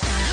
Yes.